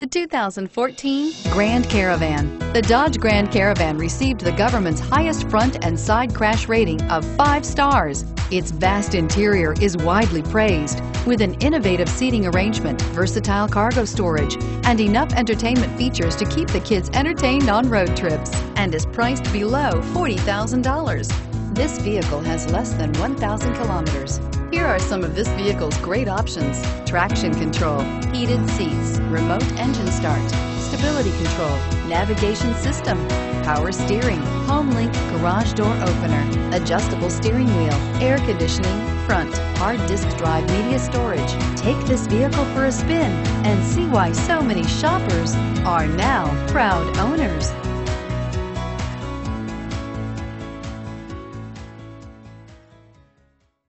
The 2014 Grand Caravan. The Dodge Grand Caravan received the government's highest front and side crash rating of five stars. Its vast interior is widely praised, with an innovative seating arrangement, versatile cargo storage, and enough entertainment features to keep the kids entertained on road trips, and is priced below $40,000. This vehicle has less than 1,000 kilometers. Here are some of this vehicle's great options. Traction control, heated seats, remote engine start, stability control, navigation system, power steering, home link garage door opener, adjustable steering wheel, air conditioning, front, hard disk drive media storage. Take this vehicle for a spin and see why so many shoppers are now proud owners.